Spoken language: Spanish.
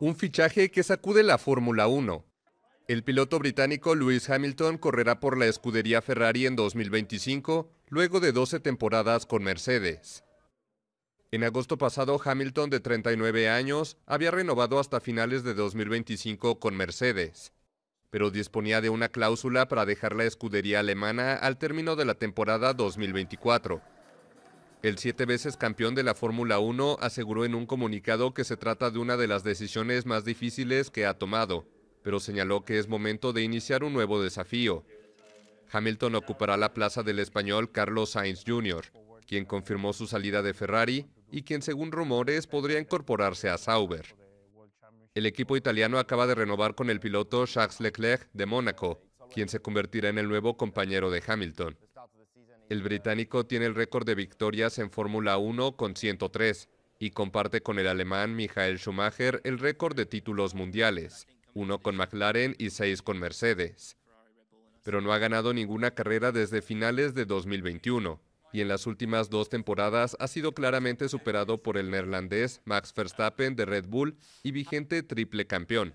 Un fichaje que sacude la Fórmula 1. El piloto británico Lewis Hamilton correrá por la escudería Ferrari en 2025, luego de 12 temporadas con Mercedes. En agosto pasado, Hamilton, de 39 años, había renovado hasta finales de 2025 con Mercedes, pero disponía de una cláusula para dejar la escudería alemana al término de la temporada 2024. El siete veces campeón de la Fórmula 1 aseguró en un comunicado que se trata de una de las decisiones más difíciles que ha tomado, pero señaló que es momento de iniciar un nuevo desafío. Hamilton ocupará la plaza del español Carlos Sainz Jr., quien confirmó su salida de Ferrari y quien según rumores podría incorporarse a Sauber. El equipo italiano acaba de renovar con el piloto Jacques Leclerc de Mónaco, quien se convertirá en el nuevo compañero de Hamilton. El británico tiene el récord de victorias en Fórmula 1 con 103 y comparte con el alemán Michael Schumacher el récord de títulos mundiales, uno con McLaren y seis con Mercedes. Pero no ha ganado ninguna carrera desde finales de 2021 y en las últimas dos temporadas ha sido claramente superado por el neerlandés Max Verstappen de Red Bull y vigente triple campeón.